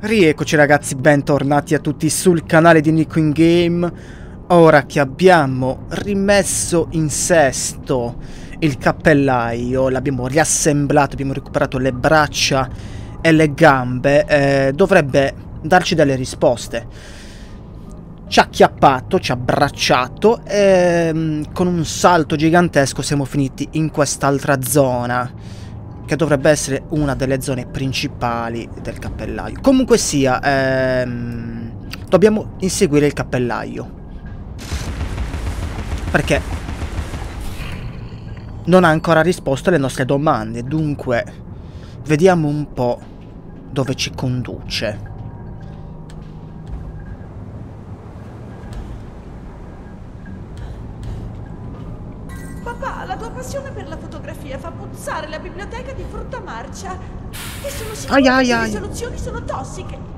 Rieccoci ragazzi, bentornati a tutti sul canale di Nico in Game. Ora che abbiamo rimesso in sesto il cappellaio, l'abbiamo riassemblato, abbiamo recuperato le braccia e le gambe, eh, dovrebbe darci delle risposte. Ci ha acchiappato, ci ha abbracciato e mm, con un salto gigantesco siamo finiti in quest'altra zona che dovrebbe essere una delle zone principali del cappellaio. Comunque sia, ehm, dobbiamo inseguire il cappellaio. Perché non ha ancora risposto alle nostre domande, dunque vediamo un po' dove ci conduce. Papà, la tua passione per la fotografia fa puzzare la biblioteca di frutta marcia. E sono sicura Ai, ai, ai. le soluzioni sono tossiche.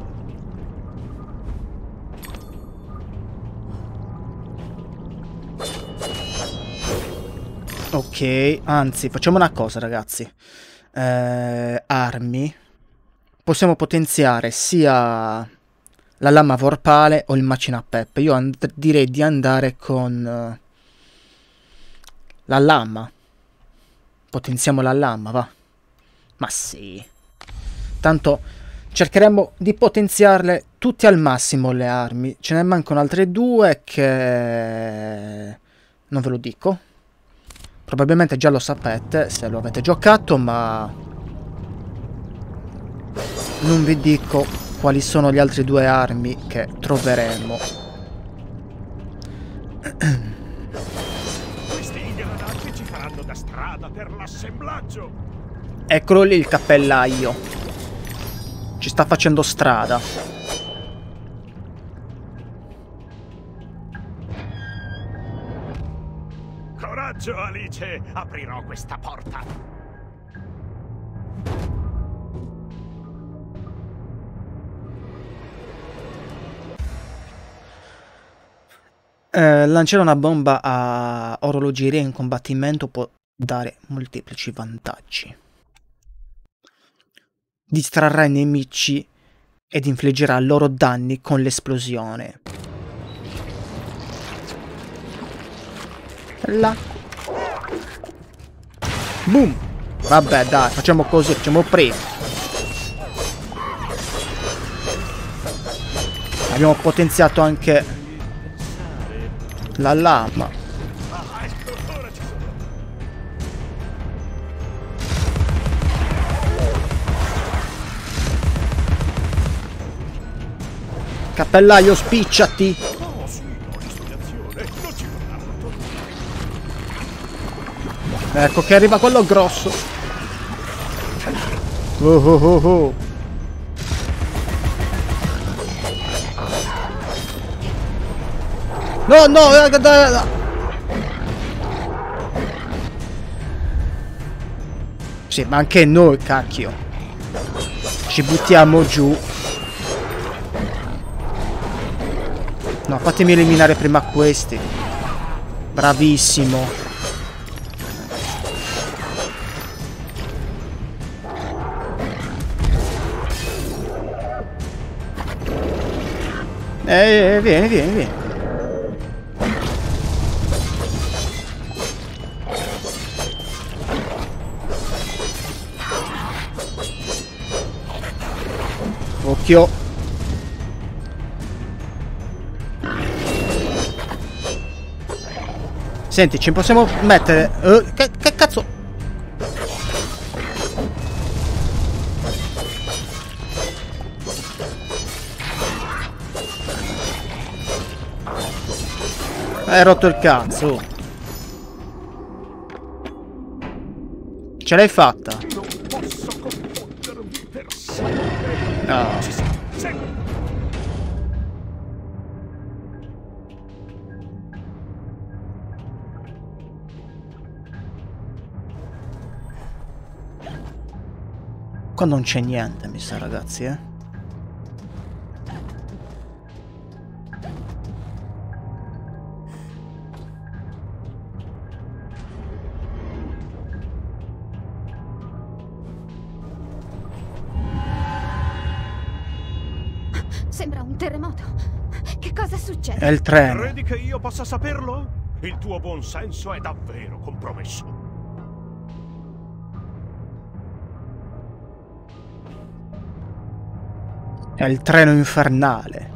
Ok, anzi, facciamo una cosa, ragazzi. Eh, armi. Possiamo potenziare sia la lama vorpale o il macina peppe. Io direi di andare con eh, la lama. Potenziamo la lama, va. Ma sì. Tanto cercheremo di potenziarle tutte al massimo le armi. Ce ne mancano altre due che... Non ve lo dico. Probabilmente già lo sapete se lo avete giocato, ma non vi dico quali sono le altre due armi che troveremo. Eccolo lì il cappellaio. Ci sta facendo strada. Coraggio, Alice! Aprirò questa porta. Eh, lanciare una bomba a orologeria in combattimento può dare molteplici vantaggi. Distrarrà i nemici ed infliggerà loro danni con l'esplosione. Là. Boom! Vabbè, dai, facciamo così, facciamo prima. Abbiamo potenziato anche la lama. Cappellaio, spicciati! Ecco che arriva quello grosso. Oh oh oh oh. No, no, eh, da- da- da- Sì, ma anche noi, cacchio. Ci buttiamo giù. No, fatemi eliminare prima questi. Bravissimo. Eh, vieni, vieni, vieni. Occhio. Senti, ci possiamo mettere... eh, che, che cazzo... Hai rotto il cazzo. Ce l'hai fatta? Non posso confondermi per sempre. No. Qua non c'è niente, mi sa, ragazzi, eh. Sembra un terremoto. Che cosa succede? È il treno. Credi che io possa saperlo? Il tuo buon senso è davvero compromesso. È il treno infernale.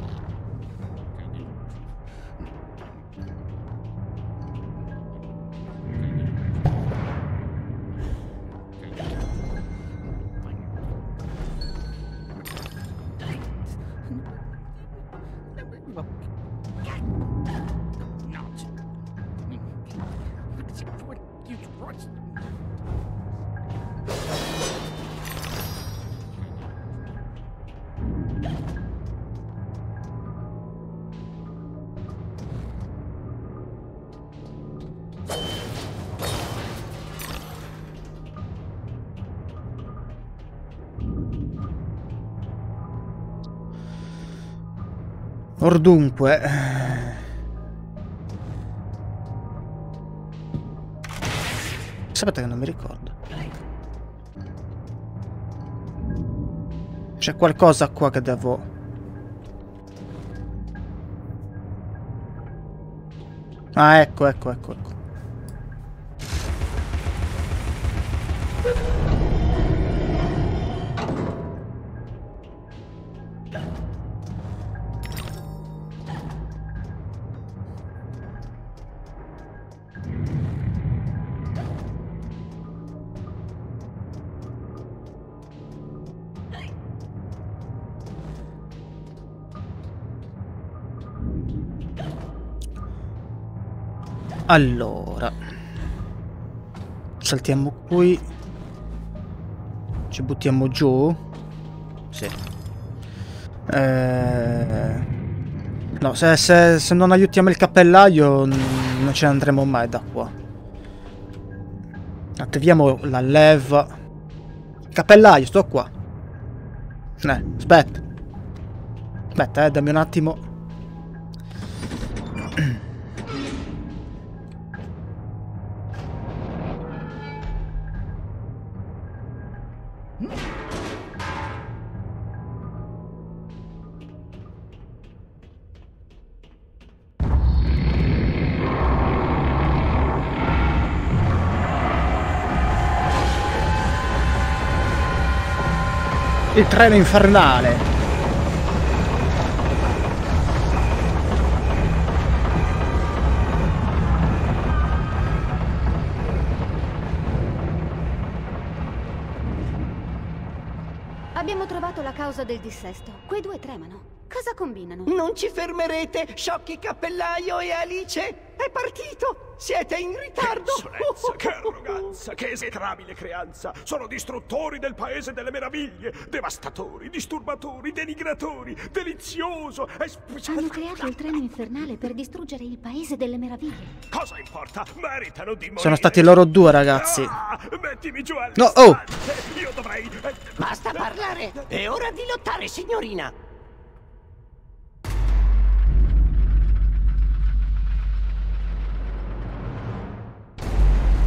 Or dunque... Sapete che non mi ricordo. C'è qualcosa qua che devo... Ah, ecco, ecco, ecco, ecco. Allora. Saltiamo qui. Ci buttiamo giù. Sì. Eh... No, se, se, se non aiutiamo il cappellaio non ce ne andremo mai da qua. Attiviamo la leva. Cappellaio, sto qua. Eh, aspetta. Aspetta, eh, dammi un attimo. Il treno infernale. Abbiamo trovato la causa del dissesto. Quei due tremano. Cosa combinano? Non ci fermerete, sciocchi cappellaio e Alice! È partito! Siete in ritardo! Insolenza, che arroganza, che esecrabile creanza! Sono distruttori del paese delle meraviglie, devastatori, disturbatori, denigratori, delizioso e sp- Hanno creato il treno infernale per distruggere il paese delle meraviglie. Cosa importa? Meritano di morire. Sono stati loro due ragazzi. Ah, mettimi giù No, oh! all'istante. Io dovrei... eh, Basta parlare! È ora di lottare, signorina!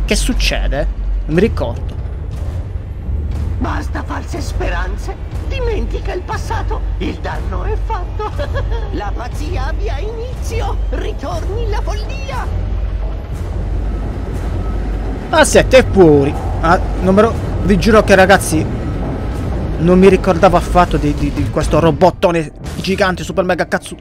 Che succede? Non mi ricordo. Basta false speranze! Dimentica il passato! Il danno è fatto! La pazzia abbia inizio! Ritorni la follia! Ah, siete fuori. Ah, non me lo... Vi giuro che ragazzi... Non mi ricordavo affatto di, di- di questo robottone gigante super mega cazzo...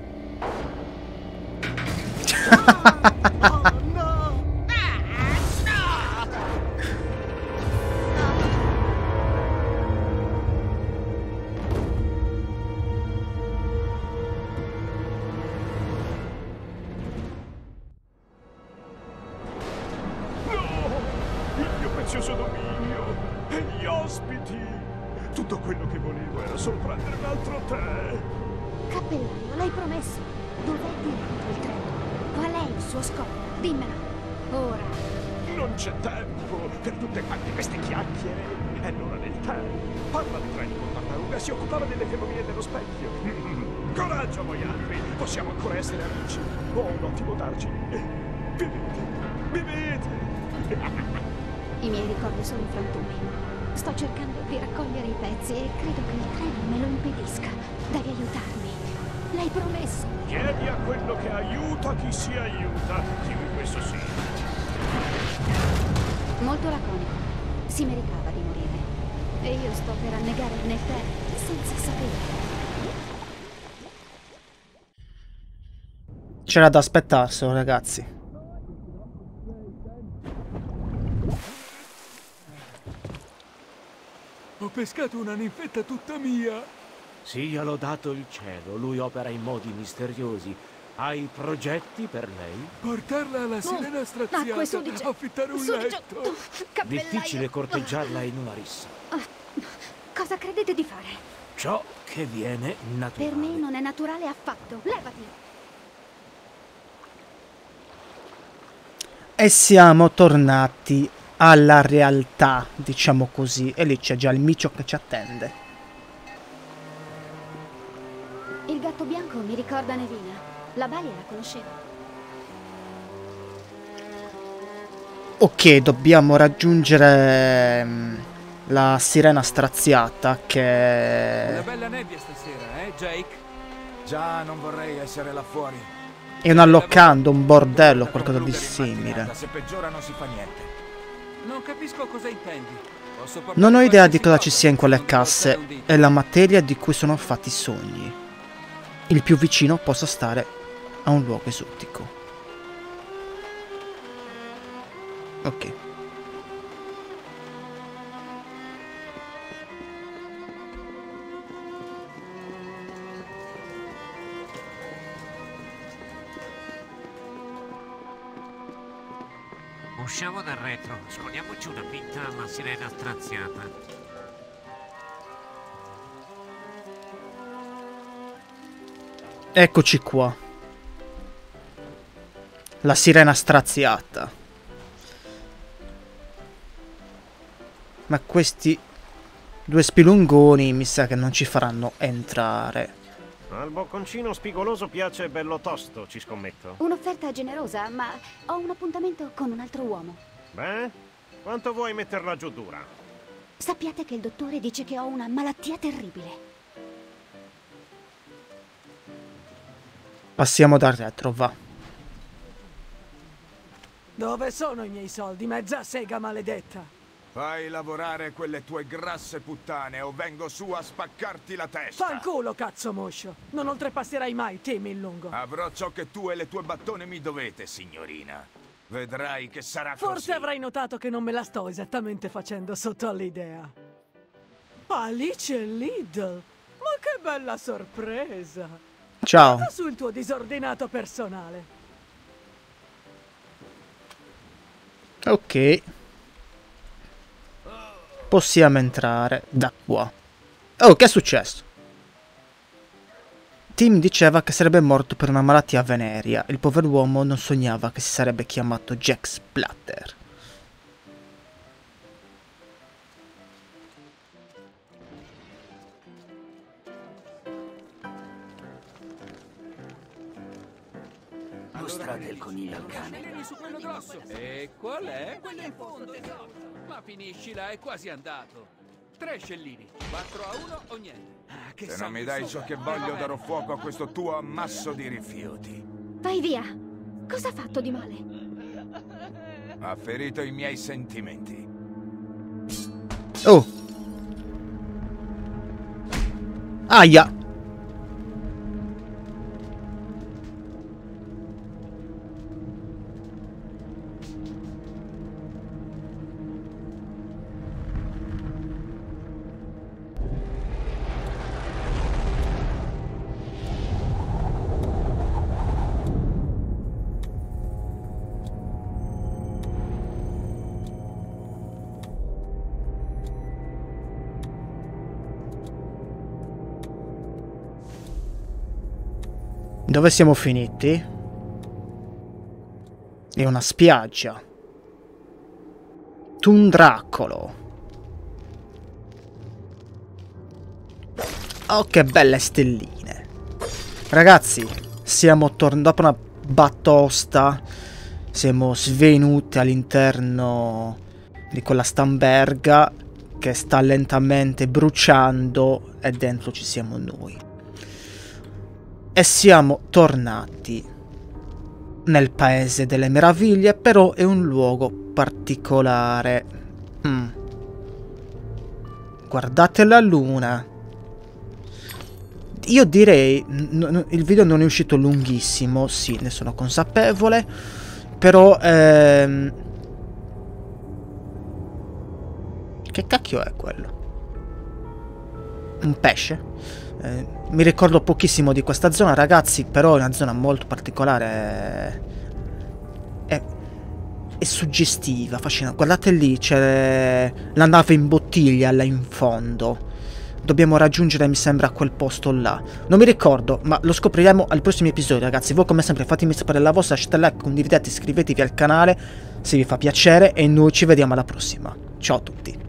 era sorprendere un altro te! Cappellaio, l'hai promesso. Dov'è diretto il treno? Qual è il suo scopo? Dimmela. Ora. Non c'è tempo per tutte quante queste chiacchiere! È l'ora del tè! Parla di treni con tartaruga, si occupava delle ferrovie dello specchio! Coraggio voi altri! Possiamo ancora essere amici! Ho un ottimo dargine! Vivete! Vivete! I miei ricordi sono in frantumi. Sto cercando di raccogliere i pezzi e credo che il treno me lo impedisca. Devi aiutarmi. Chiedi a quello che aiuta chi si aiuta, chiunque esso sia. Molto laconico. Si meritava di morire. E io sto per annegare nel tè senza sapere. C'era da aspettarselo, ragazzi. Pescato una ninfetta tutta mia. Sia lodato il cielo, lui opera in modi misteriosi. Hai progetti per lei? Portarla alla sirena straziata. E sudice. Affittare un Sudice. letto. Oh, Cappellaio. Difficile corteggiarla in una rissa. Cosa credete di fare? Ciò che viene naturale. Per me non è naturale affatto. Levati. E siamo tornati alla realtà, diciamo così. E lì c'è già il micio che ci attende. Il gatto bianco mi ricorda Nevina. La Balia la conosceva. Ok, dobbiamo raggiungere mm, la sirena straziata Una che bella nebbia stasera, eh, Jake? Già, non vorrei essere là fuori. è una locanda, un bordello, qualcosa di simile. Se peggiora non si fa niente. Non capisco cosa intendi. Non ho idea di cosa ci sia in quelle casse, è la materia di cui sono fatti i sogni. Il più vicino possa stare a un luogo esotico. Ok. Retro, scogliamoci una pinta alla sirena straziata. Eccoci qua. La sirena straziata. Ma questi due spilungoni mi sa che non ci faranno entrare. Al bocconcino spigoloso piace bello tosto, ci scommetto. Un'offerta generosa, ma ho un appuntamento con un altro uomo. Beh, quanto vuoi metterla giù dura? Sappiate che il dottore dice che ho una malattia terribile. Passiamo dal retro, va. Dove sono i miei soldi, mezza sega maledetta? Fai lavorare quelle tue grasse puttane o vengo su a spaccarti la testa. Fanculo, cazzo moscio! Non oltrepasserai mai, temi il lungo. Avrò ciò che tu e le tue battone mi dovete, signorina. Vedrai che sarà Forse così. avrai notato che non me la sto esattamente facendo sotto all'idea. Alice Lidl! Ma che bella sorpresa! Ciao. Guarda su il tuo disordinato personale. Ok. Possiamo entrare da qua. Oh, che è successo? Tim diceva che sarebbe morto per una malattia venerea. Il pover'uomo non sognava che si sarebbe chiamato Jack Splatter. Mostrate il coniglio al cane. Vieni su quello grosso. E qual è? Quello in fondo. Ma finiscila, è quasi andato. Tre scellini. 4 a 1 o niente. Che Se non mi dai ciò che voglio, darò fuoco a questo tuo ammasso di rifiuti. Vai via! Cosa ha fatto di male? Ha ferito i miei sentimenti. Oh. Aia. Dove siamo finiti? È una spiaggia. Tundracolo. Oh, che belle stelline. Ragazzi, siamo tornati dopo una batosta. Siamo svenuti all'interno di quella stamberga che sta lentamente bruciando e dentro ci siamo noi. E siamo tornati nel paese delle meraviglie, però è un luogo particolare. Mm. Guardate la luna. Io direi, il video non è uscito lunghissimo, sì, ne sono consapevole, però... Ehm, che cacchio è quello? Un pesce? Eh, mi ricordo pochissimo di questa zona, ragazzi, però è una zona molto particolare. È, è suggestiva, affascinante. Guardate lì, c'è la nave in bottiglia là in fondo. Dobbiamo raggiungere, mi sembra, quel posto là. Non mi ricordo, ma lo scopriremo al prossimo episodio, ragazzi. Voi, come sempre, fatemi sapere la vostra, lasciate like, condividete, iscrivetevi al canale se vi fa piacere e noi ci vediamo alla prossima. Ciao a tutti.